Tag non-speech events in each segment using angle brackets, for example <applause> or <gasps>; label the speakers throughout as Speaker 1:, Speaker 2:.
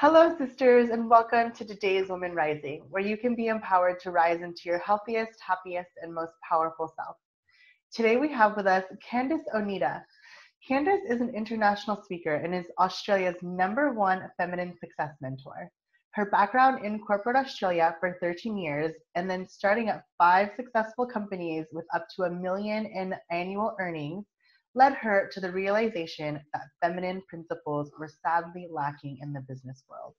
Speaker 1: Hello, sisters, and welcome to today's Woman Rising, where you can be empowered to rise into your healthiest, happiest, and most powerful self. Today we have with us Candice Oneida. Candice is an international speaker and is Australia's number one feminine success mentor. Her background in corporate Australia for 13 years and then starting up five successful companies with up to a million in annual earnings led her to the realization that feminine principles were sadly lacking in the business world.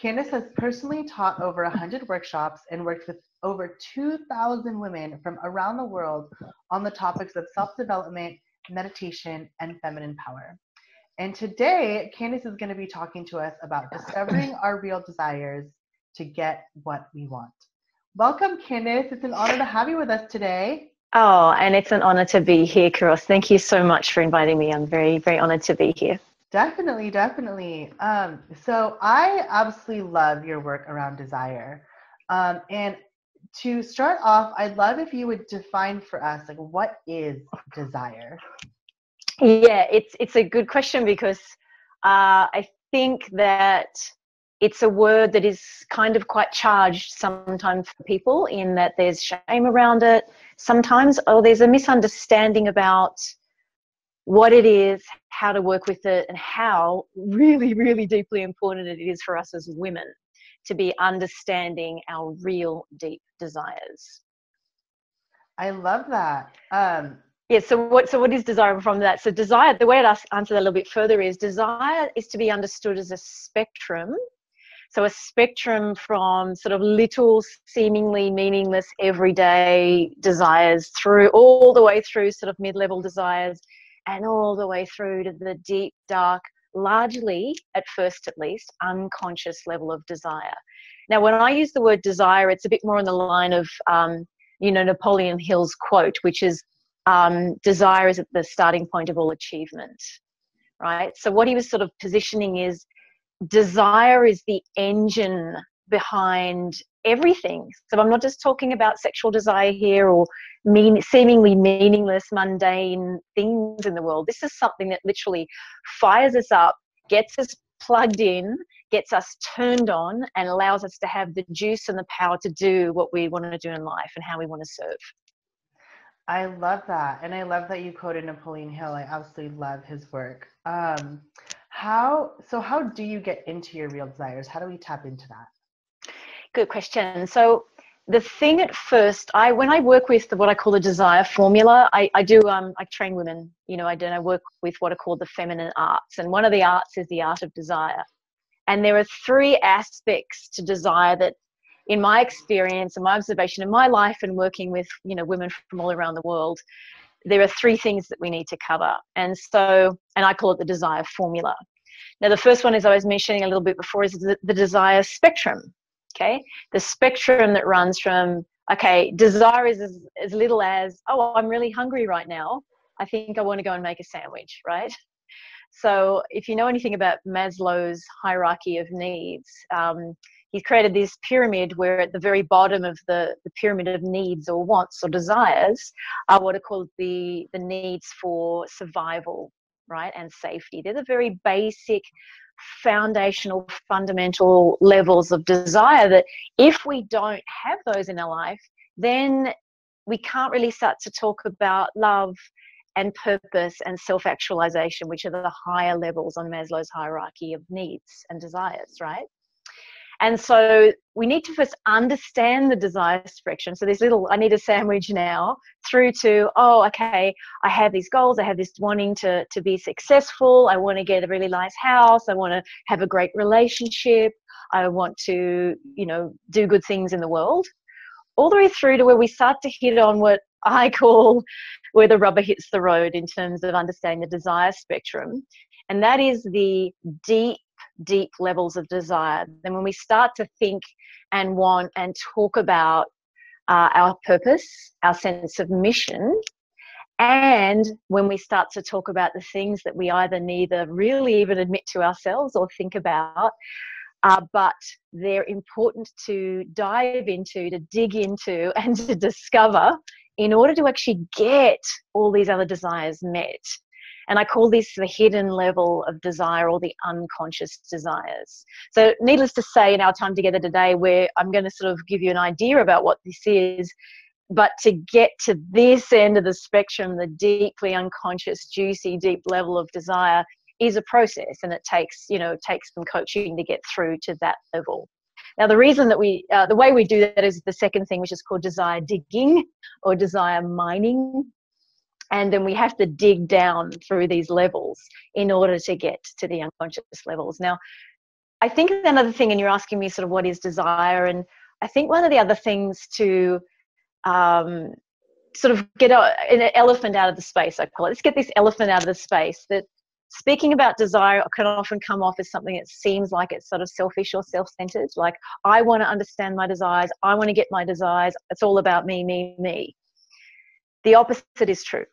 Speaker 1: Candice has personally taught over 100 workshops and worked with over 2,000 women from around the world on the topics of self development, meditation, and feminine power. And today, Candice is going to be talking to us about discovering our real desires to get what we want. Welcome, Candice. It's an honor to have you with us today.
Speaker 2: Oh, and it's an honor to be here, Kiros. Thank you so much for inviting me. I'm very, very honored to be here.
Speaker 1: Definitely, definitely. Um, so I absolutely love your work around desire. Um, and to start off, I'd love if you would define for us like what is desire?
Speaker 2: Yeah, it's it's a good question because uh, I think that it's a word that is kind of quite charged sometimes for people in that there's shame around it. Sometimes oh there's a misunderstanding about what it is how to work with it and how really really deeply important it is for us as women to be understanding our real deep desires.
Speaker 1: I love that. Um
Speaker 2: yeah so what so what is desire from that? So desire the way i'd answer that a little bit further is desire is to be understood as a spectrum so a spectrum from sort of little, seemingly meaningless, everyday desires through all the way through sort of mid-level desires and all the way through to the deep, dark, largely, at first at least, unconscious level of desire. Now, when I use the word desire, it's a bit more on the line of, um, you know, Napoleon Hill's quote, which is, um, desire is at the starting point of all achievement, right? So what he was sort of positioning is desire is the engine behind everything. So I'm not just talking about sexual desire here or mean, seemingly meaningless, mundane things in the world. This is something that literally fires us up, gets us plugged in, gets us turned on, and allows us to have the juice and the power to do what we want to do in life and how we want to serve.
Speaker 1: I love that. And I love that you quoted Napoleon Hill. I absolutely love his work. Um, how so how do you get into your real desires? How do we tap into that?
Speaker 2: Good question. So the thing at first, I when I work with what I call the desire formula, I, I do um I train women, you know, I do I work with what are called the feminine arts. And one of the arts is the art of desire. And there are three aspects to desire that in my experience and my observation in my life and working with, you know, women from all around the world, there are three things that we need to cover. And so, and I call it the desire formula. Now, the first one, as I was mentioning a little bit before, is the, the desire spectrum. Okay, the spectrum that runs from okay, desire is as, as little as oh, I'm really hungry right now. I think I want to go and make a sandwich, right? So, if you know anything about Maslow's hierarchy of needs, um, he's created this pyramid where at the very bottom of the, the pyramid of needs or wants or desires are what are called the, the needs for survival, right, and safety. They're the very basic foundational fundamental levels of desire that if we don't have those in our life then we can't really start to talk about love and purpose and self actualization, which are the higher levels on Maslow's hierarchy of needs and desires, right? And so we need to first understand the desire spectrum. So this little, I need a sandwich now, through to, oh, okay, I have these goals. I have this wanting to, to be successful. I want to get a really nice house. I want to have a great relationship. I want to, you know, do good things in the world. All the way through to where we start to hit on what I call where the rubber hits the road in terms of understanding the desire spectrum. And that is the deep deep levels of desire. Then, when we start to think and want and talk about uh, our purpose, our sense of mission, and when we start to talk about the things that we either neither really even admit to ourselves or think about, uh, but they're important to dive into, to dig into, <laughs> and to discover in order to actually get all these other desires met. And I call this the hidden level of desire or the unconscious desires. So, needless to say, in our time together today, where I'm going to sort of give you an idea about what this is, but to get to this end of the spectrum, the deeply unconscious, juicy, deep level of desire is a process and it takes, you know, takes some coaching to get through to that level. Now, the reason that we, uh, the way we do that is the second thing, which is called desire digging or desire mining. And then we have to dig down through these levels in order to get to the unconscious levels. Now, I think another thing, and you're asking me sort of what is desire, and I think one of the other things to um, sort of get a, an elephant out of the space, I call it. Let's get this elephant out of the space that speaking about desire can often come off as something that seems like it's sort of selfish or self-centered like i want to understand my desires i want to get my desires it's all about me me me the opposite is true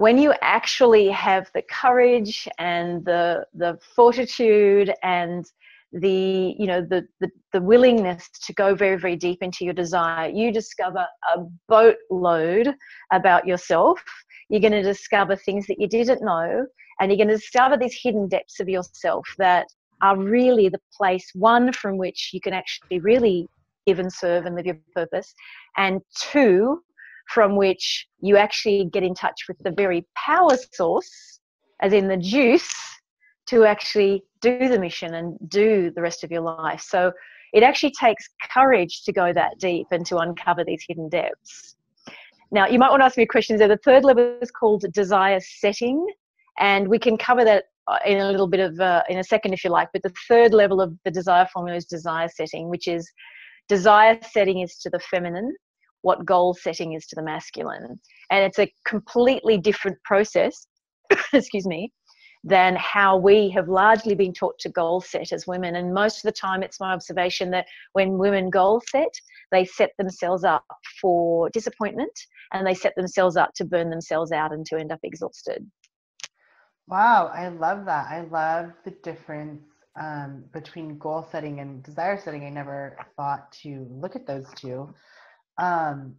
Speaker 2: when you actually have the courage and the the fortitude and the you know the, the the willingness to go very very deep into your desire you discover a boatload about yourself. You're going to discover things that you didn't know and you're going to discover these hidden depths of yourself that are really the place one from which you can actually really give and serve and live your purpose and two from which you actually get in touch with the very power source as in the juice to actually do the mission and do the rest of your life. So it actually takes courage to go that deep and to uncover these hidden depths. Now you might want to ask me a question. There the third level is called desire setting and we can cover that uh, in a little bit of uh, in a second if you like. But the third level of the desire formula is desire setting which is desire setting is to the feminine what goal setting is to the masculine and it's a completely different process <coughs> excuse me than how we have largely been taught to goal set as women and most of the time it's my observation that when women goal set they set themselves up for disappointment and they set themselves up to burn themselves out and to end up exhausted
Speaker 1: Wow, I love that. I love the difference um, between goal setting and desire setting. I never thought to look at those two. Um,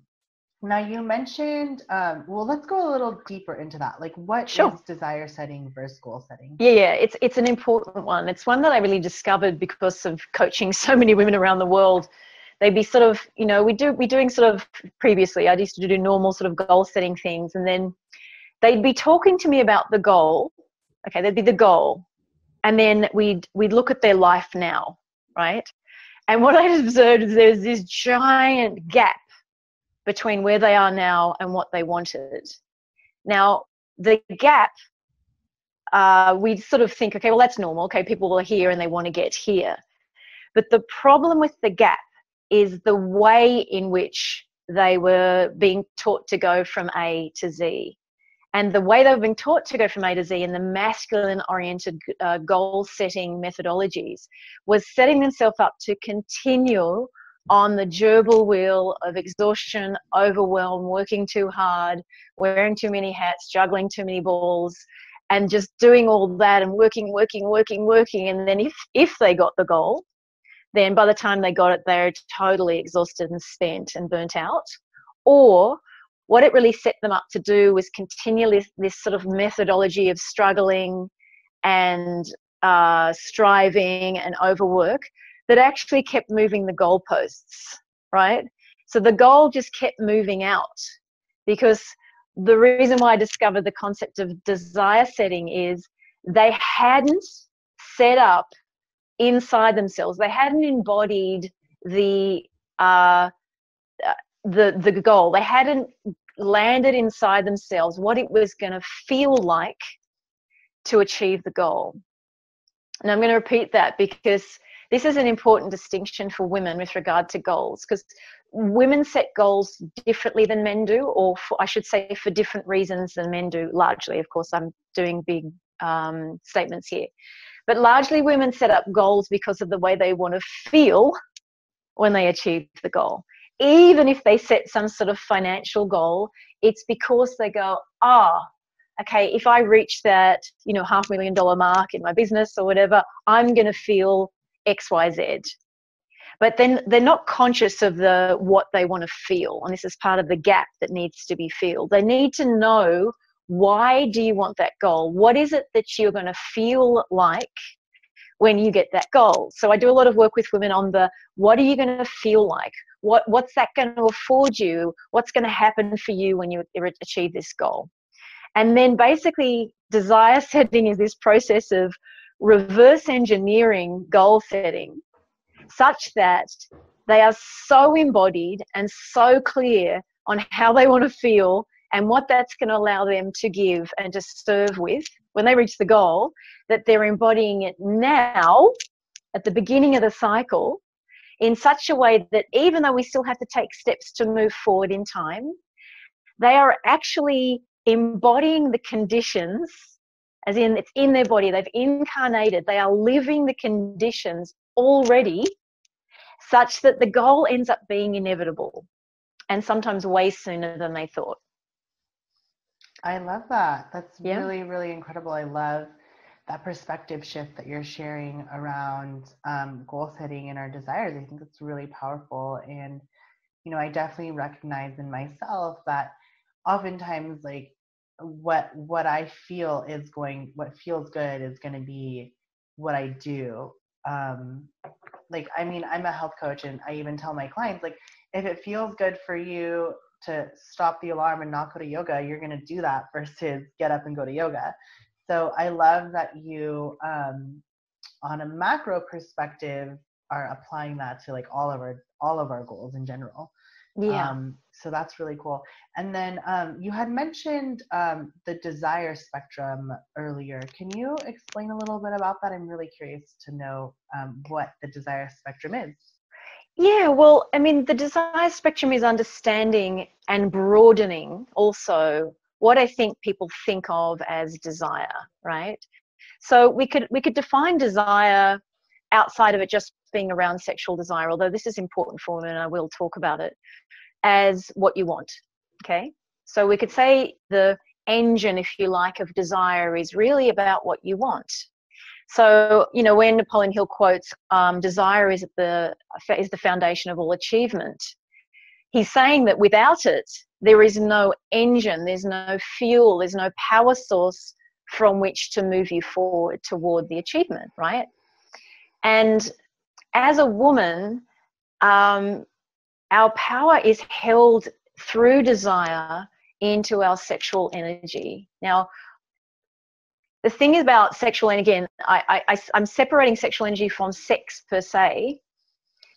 Speaker 1: now you mentioned, um, well, let's go a little deeper into that. Like, what sure. is desire setting versus goal setting?
Speaker 2: Yeah, yeah, it's it's an important one. It's one that I really discovered because of coaching <laughs> so many women around the world. They'd be sort of, you know, we do we doing sort of previously. I used to do normal sort of goal setting things, and then they'd be talking to me about the goal, okay that'd be the goal and then we'd we'd look at their life now right and what i <laughs> observed is there's this giant gap between where they are now and what they wanted. Now the gap uh, we sort of think okay well that's normal. Okay people are here and they want to get here. But the problem with the gap is the way in which they were being taught to go from a to z. And the way they've been taught to go from A to Z in the masculine oriented uh, goal setting methodologies was setting themselves up to continue on the gerbil wheel of exhaustion, overwhelm, working too hard, wearing too many hats, juggling too many balls, and just doing all that and working, working, working, working. And then if, if they got the goal, then by the time they got it, they're totally exhausted and spent and burnt out. Or what it really set them up to do was continue this, this sort of methodology of struggling and uh, striving and overwork that actually kept moving the goalposts, right? So the goal just kept moving out because the reason why I discovered the concept of desire setting is they hadn't set up inside themselves, they hadn't embodied the uh, the the goal. They hadn't landed inside themselves what it was going to feel like to achieve the goal. And I'm going to repeat that because this is an important distinction for women with regard to goals because women set goals differently than men do, or for, I should say, for different reasons than men do, largely. Of course, I'm doing big um, statements here. But largely, women set up goals because of the way they want to feel when they achieve the goal even if they set some sort of financial goal, it's because they go, ah, oh, okay, if I reach that, you know, half million dollar mark in my business or whatever, I'm going to feel X, Y, Z. But then they're not conscious of the what they want to feel, and this is part of the gap that needs to be filled. They need to know why do you want that goal? What is it that you're going to feel like when you get that goal? So I do a lot of work with women on the what are you going to feel like? What what's that going to afford you? What's going to happen for you when you achieve this goal? And then basically desire setting is this process of reverse engineering goal setting such that they are so embodied and so clear on how they want to feel and what that's going to allow them to give and to serve with when they reach the goal that they're embodying it now at the beginning of the cycle in such a way that even though we still have to take steps to move forward in time, they are actually embodying the conditions as in it's in their body. They've incarnated. They are living the conditions already such that the goal ends up being inevitable and sometimes way sooner than they thought.
Speaker 1: I love that. That's yeah. really really incredible. I love that perspective shift that you're sharing around um, goal setting and our desires. I think it's really powerful. And you know i definitely recognize in myself that oftentimes like what what I feel is going what feels good is going to be what I do. Um, like I mean, I'm a health coach, and I even tell my clients like if it feels good for you to stop the alarm and not go to yoga, you're going to do that versus get up and go to yoga. So I love that you, um, on a macro perspective, are applying that to like all of our all of our goals in general.
Speaker 2: Yeah.
Speaker 1: Um, so that's really cool. And then um, you had mentioned um, the desire spectrum earlier. Can you explain a little bit about that? I'm really curious to know um, what the desire spectrum is.
Speaker 2: Yeah, well, I mean, the desire spectrum is understanding and broadening also what I think people think of as desire, right? So we could we could define desire outside of it just being around sexual desire, although this is important for women and I will talk about it, as what you want. Okay? So we could say the engine, if you like, of desire is really about what you want. So, you know, when Napoleon Hill quotes, um, desire is the, is the foundation of all achievement, he's saying that without it, there is no engine, there's no fuel, there's no power source from which to move you forward toward the achievement, right? And as a woman, um, our power is held through desire into our sexual energy. Now, the thing about sexual, energy and again, I, I, I'm separating sexual energy from sex per se,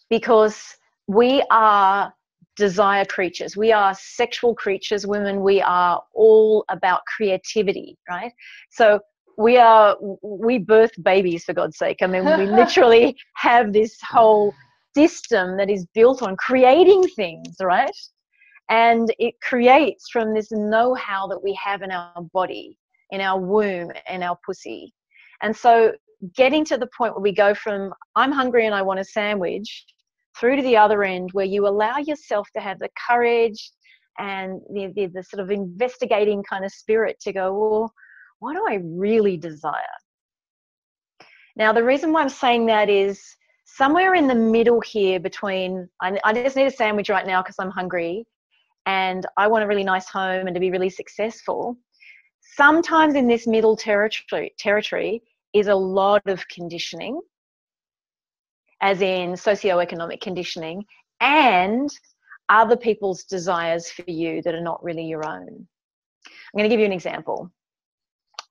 Speaker 2: because we are desire creatures. We are sexual creatures, women. We are all about creativity, right? So we are we birth babies for god's sake i mean we <laughs> literally have this whole system that is built on creating things right and it creates from this know-how that we have in our body in our womb in our pussy and so getting to the point where we go from i'm hungry and i want a sandwich through to the other end where you allow yourself to have the courage and the, the, the sort of investigating kind of spirit to go well what do I really desire? Now, the reason why I'm saying that is somewhere in the middle here between I, I just need a sandwich right now because I'm hungry and I want a really nice home and to be really successful. Sometimes in this middle territory, territory is a lot of conditioning, as in socioeconomic conditioning, and other people's desires for you that are not really your own. I'm going to give you an example.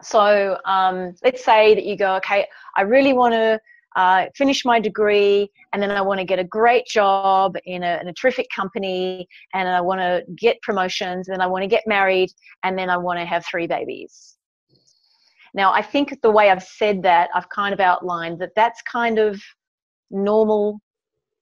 Speaker 2: So um, let's say that you go, okay, I really want to uh, finish my degree and then I want to get a great job in a, in a terrific company and I want to get promotions and I want to get married and then I want to have three babies. Now, I think the way I've said that, I've kind of outlined that that's kind of normal,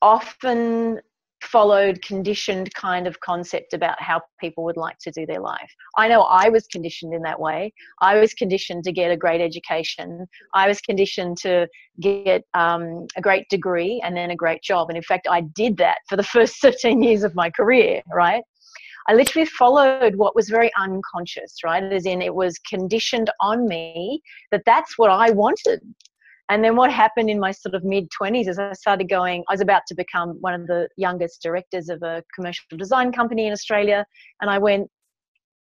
Speaker 2: often followed conditioned kind of concept about how people would like to do their life. I know I was conditioned in that way. I was conditioned to get a great education. I was conditioned to get um, a great degree and then a great job. And in fact, I did that for the <laughs> first 13 years of my career, right? I literally followed what was very unconscious, right? As in, it was conditioned on me that that's what I wanted. And then what happened in my sort of mid 20s is I started going, I was about to become one of the youngest directors of a commercial design company in Australia. And I went,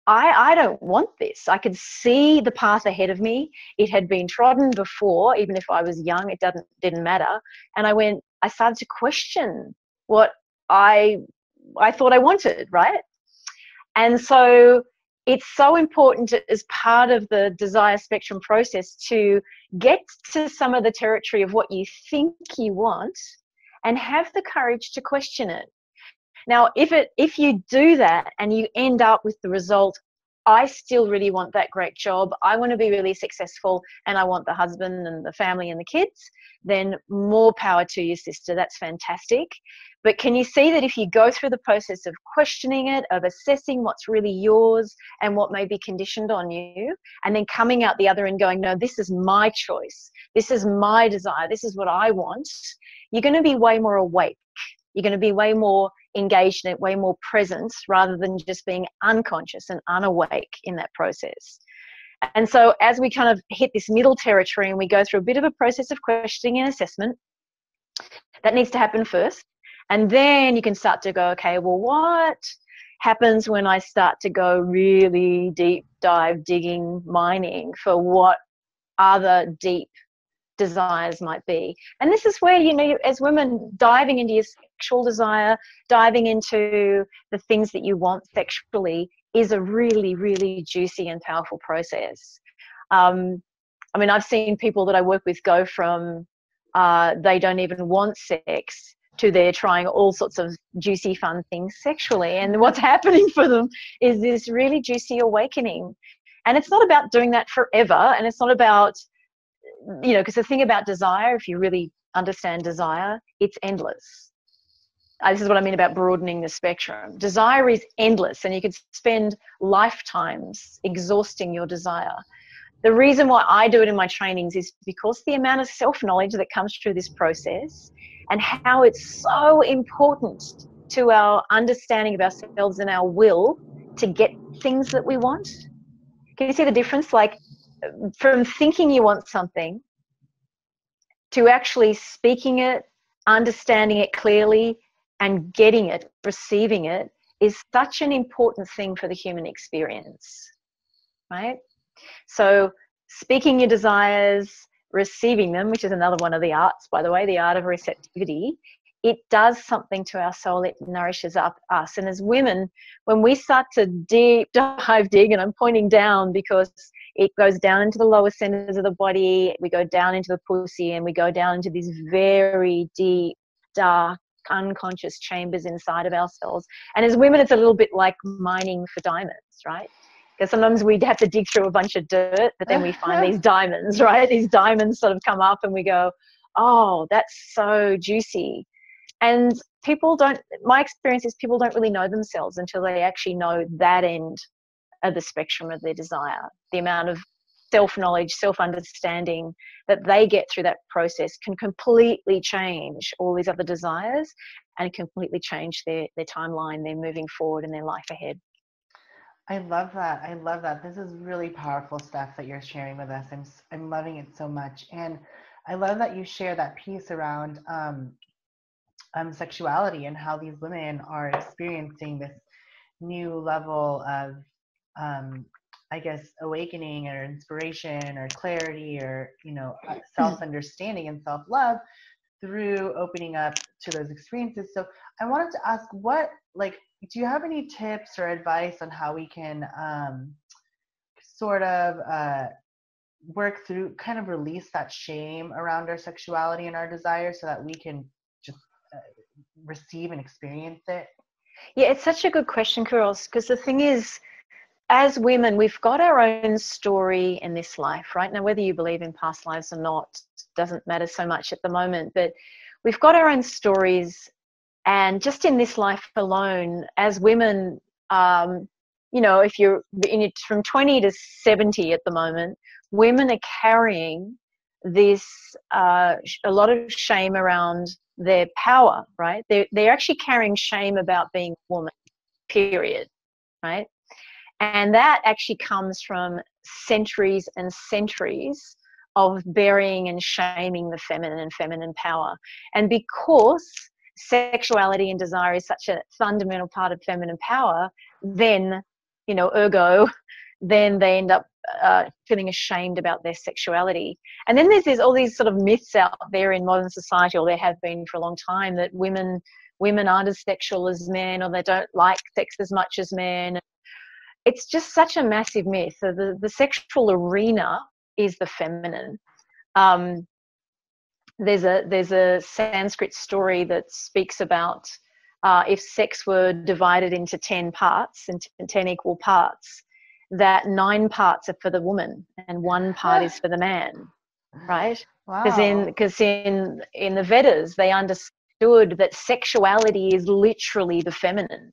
Speaker 2: I, I don't want this. I could see the path ahead of me. It had been trodden before, even if I was young, it doesn't didn't matter. And I went, I started to question what I I thought I wanted, right? And so it's so important as part of the desire spectrum process to get to some of the territory of what you think you want and have the courage to question it. Now, if it if you do that and you end up with the result, I still really want that great job. I want to be really successful and I want the husband and the family and the kids, then more power to you, sister. That's fantastic. But can you see that if you go through the process of questioning it, of assessing what's really yours and what may be conditioned on you, and then coming out the other end going, no, this is my choice, this is my desire, this is what I want, you're going to be way more awake. You're going to be way more engaged in it, way more present rather than just being unconscious and unawake in that process. And so, as we kind of hit this middle territory and we go through a bit of a process of questioning and assessment, that needs to happen first. And then you can start to go, okay, well, what happens when I start to go really deep dive digging, mining for what other deep desires might be. And this is where, you know, as women diving into your sexual desire, diving into the things that you want sexually is a really, really juicy and powerful process. Um, I mean, I've seen people that I work with go from uh, they don't even want sex to they're trying all sorts of juicy, fun things sexually. And what's <laughs> happening for them is this really juicy awakening. And it's not about doing that forever, and it's not about you know, because the thing about desire, if you really understand desire, it's endless. Uh, this is what I mean about broadening the spectrum. Desire is endless, and you could spend lifetimes exhausting your desire. The reason why I do it in my trainings is because the amount of self knowledge that comes through this process and how it's so important to our understanding of ourselves and our will to get things that we want. Can you see the difference? Like from thinking you want something to actually speaking it, understanding it clearly, and getting it, receiving it, is such an important thing for the human experience, right? So, speaking your desires, receiving them, which is another one of the arts, by the way, the art of receptivity, it does something to our soul. It nourishes up us. And as women, when we start to deep dive dig, and I'm pointing down because it goes down into the lower centers of the body. We go down into the pussy and we go down into these very deep, dark, unconscious chambers inside of ourselves. And as women, it's a little bit like mining for diamonds, right? Because sometimes we'd have to dig through a bunch of dirt, but then we <laughs> find these diamonds, right? These diamonds sort of come up and we go, oh, that's so juicy. And people don't, my experience is people don't really know themselves until they actually know that end of the spectrum of their desire. The amount of self knowledge, self understanding that they get through that process can completely change all these other desires and completely change their, their timeline, their moving forward, and their life ahead.
Speaker 1: I love that. I love that. This is really powerful stuff that you're sharing with us. I'm, I'm loving it so much. And I love that you share that piece around um, um, sexuality and how these women are experiencing this new level of um, I guess awakening or inspiration or clarity or you know uh, hmm. self understanding and self love through opening up to those experiences. So I wanted to ask what like do you have any tips or advice on how we can um, sort of uh, work through kind of release that shame around our sexuality and our desires so that we can just uh, receive and experience it?
Speaker 2: Yeah, it's such a good question, Carols, because the thing is, as women, we've got our own story in this life, right? Now, whether you believe in past lives or not doesn't matter so much at the moment, but we've got our own stories. And just in this life alone, as women, um, you know, if you're in, from 20 to 70 at the moment, women are carrying this uh, a lot of shame around their power, right? They're, they're actually carrying shame about being a woman, period, right? And that actually comes from centuries and centuries of burying and shaming the feminine and feminine power. And because sexuality and desire is such a fundamental part of feminine power, then you know, ergo, <laughs> then they end up uh, feeling ashamed about their sexuality. And then there's, there's all these sort of myths out there in modern society, or there have been for a long time, that women women aren't as sexual as men, or they don't like sex as much as men. It's just such a massive myth. So the, the sexual arena is the feminine. Um, there's a there's a Sanskrit story that speaks about uh, if sex were divided into ten parts, into ten equal parts, that nine parts are for the woman and one part is for the man, <gasps> right? Because wow. in because in in the Vedas they understood that sexuality is literally the feminine,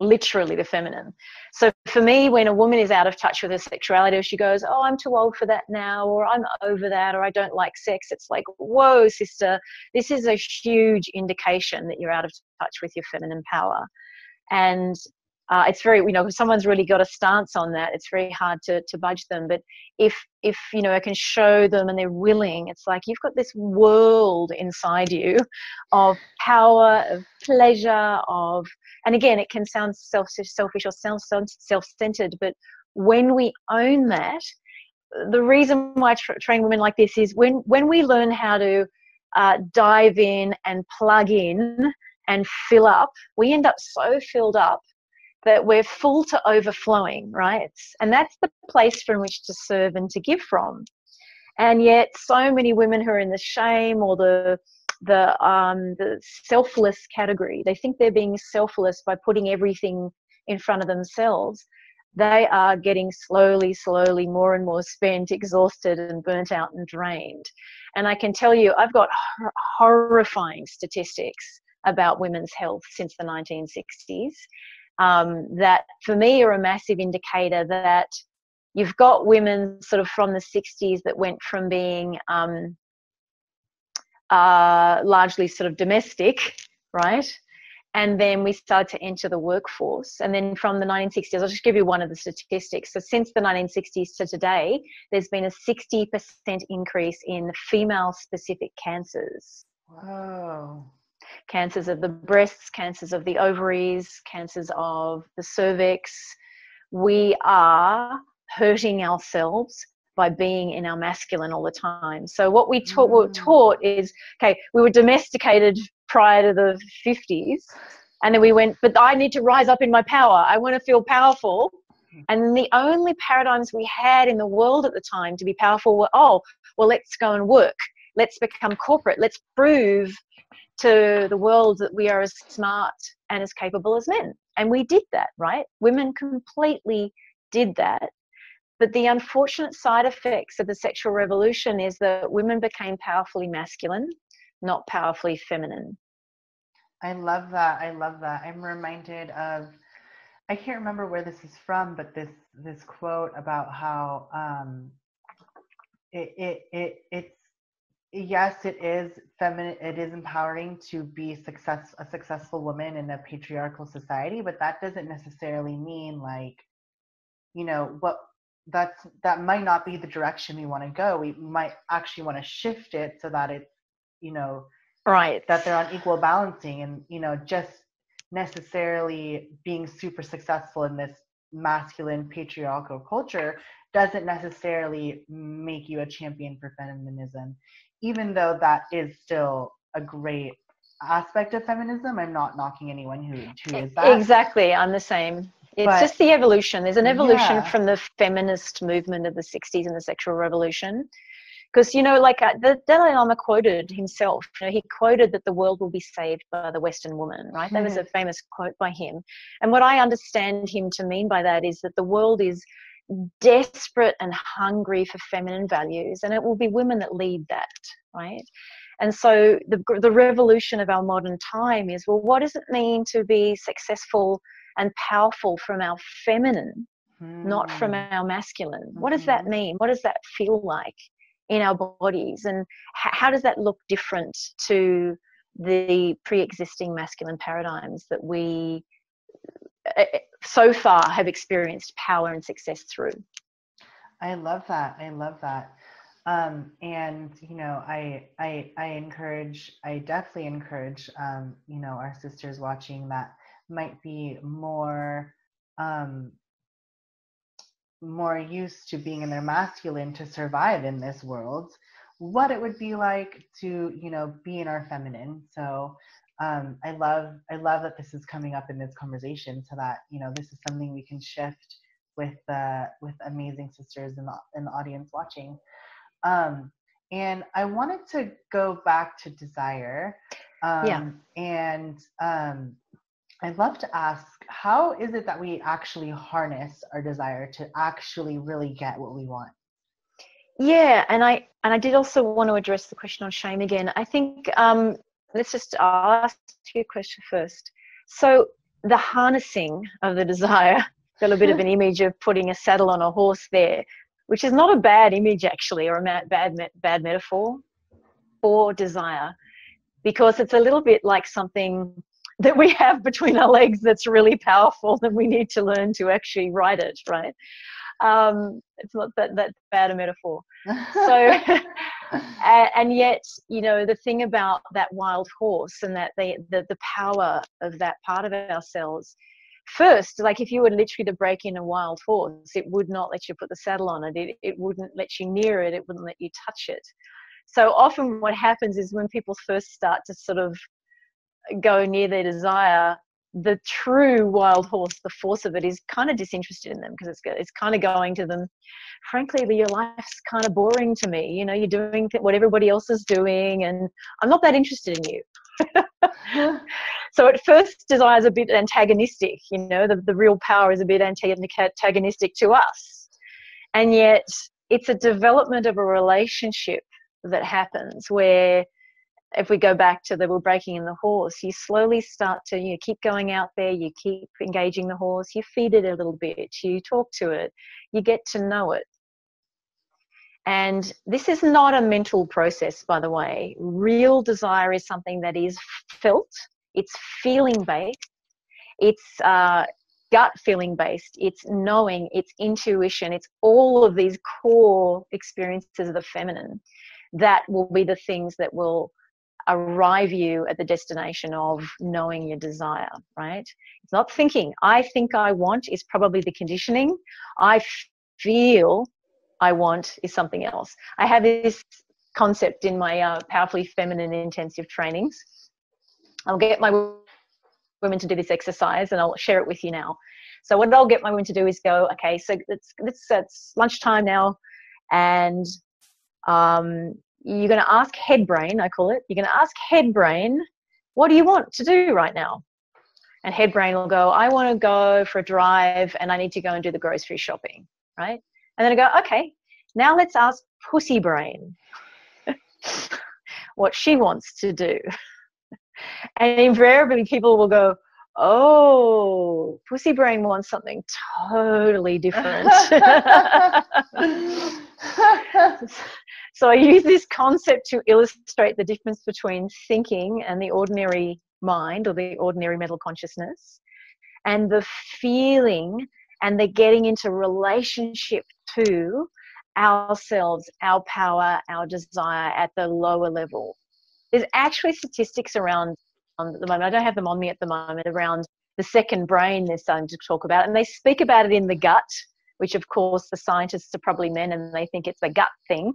Speaker 2: literally the feminine. So for me, when a woman is out of touch with her sexuality, she goes, "Oh, I'm too old for that now," or "I'm over that," or "I don't like sex," it's like, "Whoa, sister, this is a huge indication that you're out of touch with your feminine power." And uh, it's very you know if someone's really got a stance on that it's very hard to, to budge them. But if if you know i can show them and they're willing it's like you've got this world inside you of power of pleasure of and again it can sound self selfish or self self-centered but when we own that the reason why I tra- train women like this is when when we learn how to uh, dive in and plug in and fill up we end up so filled up that we're full to overflowing, right? And that's the place from which to serve and to give from. And yet, so many women who are in the shame or the the um, the selfless category, they think they're being selfless by putting everything in front of themselves. They are getting slowly, slowly more and more spent, exhausted, and burnt out and drained. And I can tell you, I've got horrifying statistics about women's health since the 1960s um, that for me are a massive indicator that you've got women sort of from the 60s that went from being um, uh, largely sort of domestic, right? And then we started to enter the workforce. And then from the 1960s, I'll just give you one of the statistics. So since the 1960s to today, there's been a 60% increase in female specific cancers.
Speaker 1: Wow
Speaker 2: cancers of the breasts, cancers of the ovaries, cancers of the cervix. We are hurting ourselves by being in our masculine all the time. So what we taught, mm. were taught is, okay, we were domesticated prior to the 50s, and then we went, but I need to rise up in my power. I want to feel powerful. And the only paradigms we had in the world at the time to be powerful were, oh, well, let's go and work. Let's become corporate. Let's prove to the world that we are as smart and as capable as men. And we did that, right? Women completely did that. But the unfortunate side effects of the sexual revolution is that women became powerfully masculine, not powerfully feminine.
Speaker 1: I love that. I love that. I'm reminded of I can't remember where this is from, but this this quote about how um, it, it it it's yes, it is feminine. It is empowering to be success a successful woman in a patriarchal society, but that doesn't necessarily mean like, you know, what that's that might not be the direction we want to go. We might actually want to shift it so that it's, you know,
Speaker 2: right
Speaker 1: that they're on equal balancing and you know just necessarily being super successful in this masculine patriarchal culture doesn't necessarily make you a champion for feminism even though that is still a great aspect of feminism, I'm not knocking anyone who, who is that.
Speaker 2: Exactly, I'm the same. It's but, just the evolution. There's an evolution yeah. from the feminist movement of the 60s and the sexual revolution. Because, you know, like uh, the Dalai Lama quoted himself, you know, he quoted that the world will be saved by the Western woman, right? Mm-hmm. That was a mm-hmm. famous quote by him. And what I understand him to mean by that is that the world is desperate and hungry for feminine values, and it will be women that lead that, right? And so the, the revolution of our modern time is well, what does it mean to be successful and powerful from our feminine, mm. not from hmm. our masculine? Mm-hmm. What does that hmm. mean? What does that feel like in our bodies? And how does that look different to the pre existing masculine paradigms that we uh, so far have experienced power and success through.
Speaker 1: I love that. I love that. Um, and you know, I I I encourage, I definitely encourage, um, you know, our sisters watching that might be more um, more used to being in their masculine to survive in this world, what it would be like to, you know, be in our feminine. So um, I love I love that this is coming up in this conversation so that, you know, this is something we can shift with uh, with amazing sisters in the in the audience watching. Um, and I wanted to go back to desire. Um,
Speaker 2: yeah.
Speaker 1: And um, I'd love to ask, how is it that we actually harness our desire to actually really get what we want?
Speaker 2: Yeah, and I and I did also want to address the question on shame again. I think um, let's just ask you a question first. So the harnessing of the desire, <laughs> got a bit of an <laughs> image of putting a saddle on a horse there, which is not a bad image actually, or a bad bad metaphor for desire, because it's a little bit like something that we <laughs> have between our legs that's really powerful and we need to learn to actually ride it right um, it's not that that bad a metaphor. <laughs> So <laughs> and yet you know the thing about that wild horse and that the, the the power of that part of ourselves first like if you were literally to break in a wild horse it would not let you put the saddle on it. It, it wouldn't let you near it. It wouldn't let you touch it. So often what happens is when people first start to sort of go near their desire, the true wild horse, the force of it, is kind of disinterested in them because it's it's kind of going to them. Frankly, your life's kind of boring to me. You know, you're doing what everybody else is doing, and I'm not that interested in you. <laughs> so at first, desire is a bit antagonistic. You know, the the real power is a bit antagonistic to us, and yet it's a development of a relationship that happens where if we go back to the we're breaking in the horse, you slowly start to you know, keep going out there, you keep engaging the horse, you feed it a little bit, you talk to it, you get to know it. And this is not a mental process, by the way. Real desire is something that is felt, it's feeling based, it's uh, gut feeling based, it's knowing, it's intuition, it's all of these core experiences of the feminine that will be the things that will arrive you at the destination of knowing your desire, right? It's not thinking. I think I want is probably the conditioning. I feel I want is something else. I have this concept in my uh, powerfully feminine intensive trainings. I'll get my women to do this exercise and I'll share it with you now. So what I'll get my women to do is go, okay, so it's it's, it's lunchtime now, and um, you're going to ask head brain, I call it, you're going to ask head brain, what do you want to do right now? And head brain will go, I want to go for a drive and I need to go and do the grocery shopping, right? And then I go, okay, now let's ask pussy brain <laughs> what she wants to do. <laughs> And invariably people will go, oh, pussy brain wants something totally different. <laughs> So I use this concept to illustrate the difference between thinking and the ordinary mind or the ordinary mental consciousness and the feeling and the getting into relationship to ourselves, our power, our desire at the lower level. There's actually statistics around um, at the moment. I don't have them on me at the moment around the second brain they're starting to talk about, and they speak about it in the gut, which of course the scientists are probably men and they think it's a gut thing.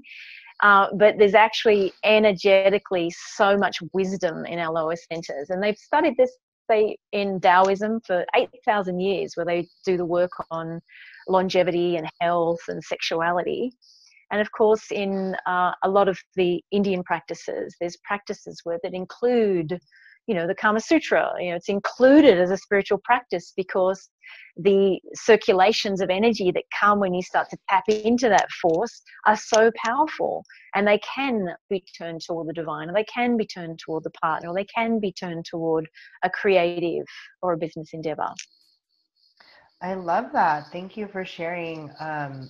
Speaker 2: Uh, but there's actually energetically so much wisdom in our lower centers. And they've studied this say, in Taoism for 8,000 years, where they do the work on longevity and health and sexuality. And of course, in uh, a lot of the Indian practices, there's practices where that include you know the kama sutra you know it's included as a spiritual practice because the circulations of energy that come when you start to tap into that force are so powerful. And they can be turned toward the divine or they can be turned toward the partner or they can be turned toward a creative or a business endeavor.
Speaker 1: I love that. Thank you for sharing um,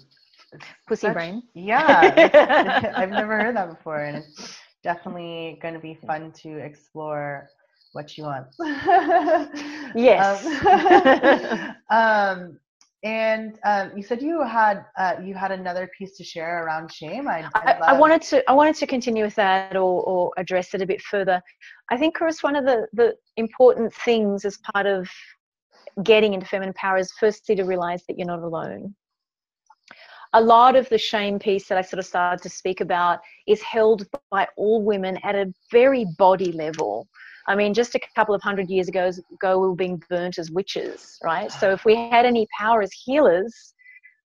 Speaker 2: pussy such, brain.
Speaker 1: Yeah. <laughs> I've never heard that before and it's definitely going to be fun to explore what she wants. <laughs>
Speaker 2: yes.
Speaker 1: um, <laughs> um, and um, you said you had uh, you had another piece to share around shame.
Speaker 2: I, I, I, wanted to I wanted to continue with that or, or address it a bit further. I think, Chris, one of the, the important things as part of getting into feminine power is firstly to realize that you're not alone. a lot of the shame piece that I sort of started to speak about is held by all women at a very body level. I mean, just a couple of hundred years ago, ago we were being burnt as witches, right? So if we had any power as healers,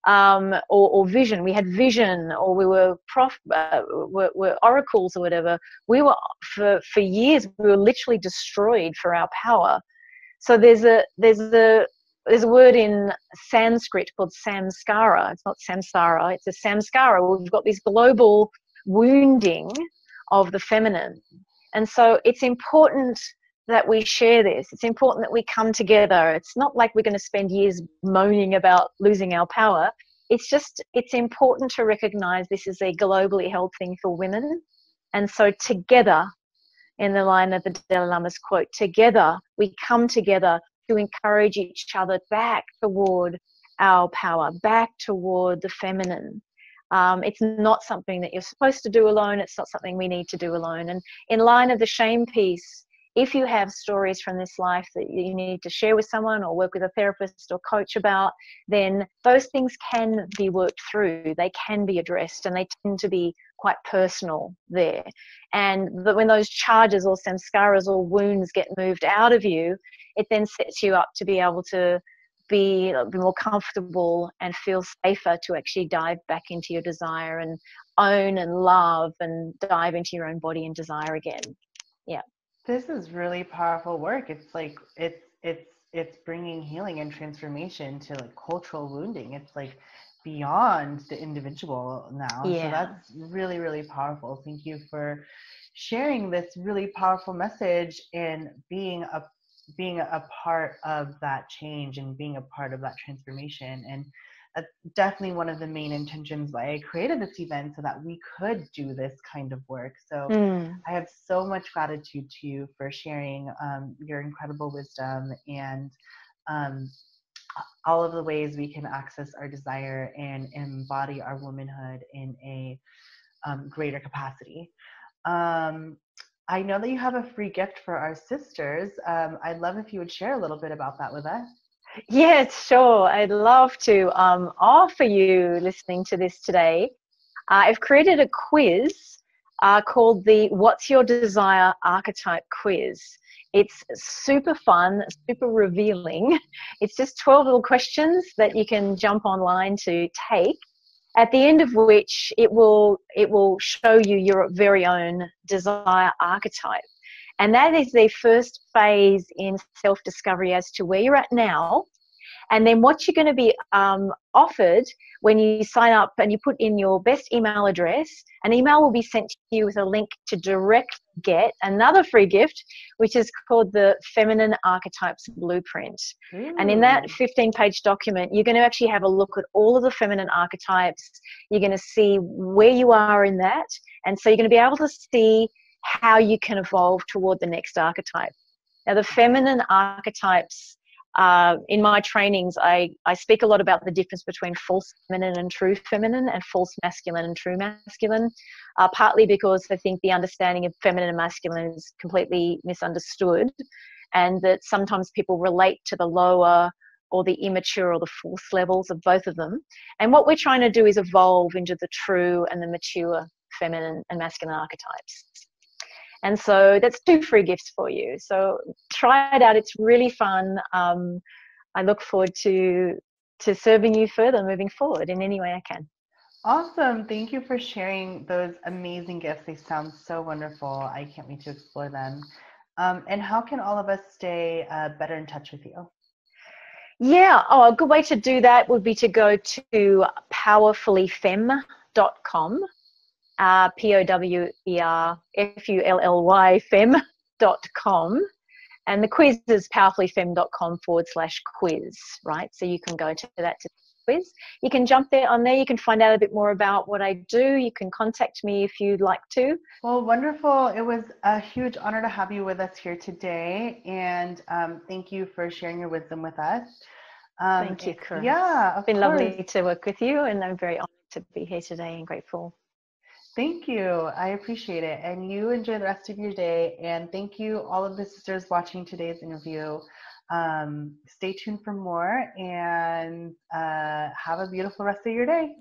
Speaker 2: um, or, or, vision. We had vision, or we were prof, uh, were, were, oracles or whatever. We were for for years. We were literally destroyed for our power. So there's a there's a there's a word in Sanskrit called samskara. It's not samsara. It's a samskara. We've got this global wounding of the feminine, and so it's important that we share this. It's important that we come together. It's not like we're going to spend years moaning about losing our power. It's just, it's important to recognize this is a globally held thing for women. And so, together, in the line of the Dalai Lama's quote, together we come together to encourage each other back toward our power, back toward the feminine. Um, it's not something that you're supposed to do alone. It's not something we need to do alone. And in line of the shame piece, if you have stories from this life that you need to share with someone or work with a therapist or coach about, then those things can be worked through. They can be addressed and they tend to be quite personal there. And when those charges or samskaras or wounds get moved out of you, it then sets you up to be able to be, be more comfortable and feel safer to actually dive back into your desire and own and love and dive into your own body and desire again. Yeah.
Speaker 1: This is really powerful work. It's like it's it's it's bringing healing and transformation to like cultural wounding. It's like beyond the individual now. Yeah. So that's really really powerful. Thank you for sharing this really powerful message and being a being a part of that change and being a part of that transformation and that's definitely one of the main intentions why I created this event so that we could do this kind of work. So mm. I have so much gratitude to you for sharing um, your incredible wisdom and um, all of the ways we can access our desire and embody our womanhood in a um, greater capacity. Um, I know that you have a free gift for our sisters. Um, I'd love if you would share a little bit about that with us.
Speaker 2: Yes, sure. I'd love to um, offer you listening to this today. Uh, I've created a quiz uh, called the What's Your Desire Archetype Quiz. It's super fun, super revealing. <laughs> It's just 12 little questions that you can jump online to take. At the end of which it will it will show you your very own desire archetype. And that is the first phase in self discovery as to where you're at now. And then what you're going to be um, offered when you sign up and you put in your best email address, an email will be sent to you with a link to direct get another free gift, which is called the Feminine Archetypes Blueprint. And in that 15 page document, you're going to actually have a look at all of the feminine archetypes. You're going to see where you are in that. And so you're going to be able to see how you can evolve toward the next archetype. Now, the feminine archetypes, uh, in my trainings, I, I speak a lot about the difference between false feminine and true feminine and false masculine and true masculine, uh, partly because I think the understanding of feminine and masculine is completely misunderstood, and that sometimes people relate to the lower or the immature or the false levels of both of them. And what we're trying to do is evolve into the true and the mature feminine and masculine archetypes. And so that's two free gifts for you. So try it out. It's really fun. Um, I look forward to to serving you further moving forward in any way I can.
Speaker 1: Awesome. Thank you for sharing those amazing gifts. They sound so wonderful. I can't wait to explore them. Um, and how can all of us stay uh, better in touch with you?
Speaker 2: Yeah, oh, a good way to do that would be to go to powerfullyfem.com uh, P-O-W-E-R-F-U-L-L-Y fem.com. And the quiz is powerfullyfem.com forward slash quiz, right? So you can go to that to quiz. You can jump there on there. You can find out a bit more about what I do. You can contact me if you'd like to.
Speaker 1: Well, wonderful. It was a huge honor to have you with us here today. And um, thank you for sharing your wisdom with us.
Speaker 2: Um, thank you, Chris.
Speaker 1: Yeah,
Speaker 2: it's been course. lovely to work with you, and I'm very honored to be here today and grateful.
Speaker 1: Thank you. I appreciate it. And you enjoy the rest of your day. And thank you, all of the sisters watching today's interview. Um, stay tuned for more and uh, have a beautiful rest of your day.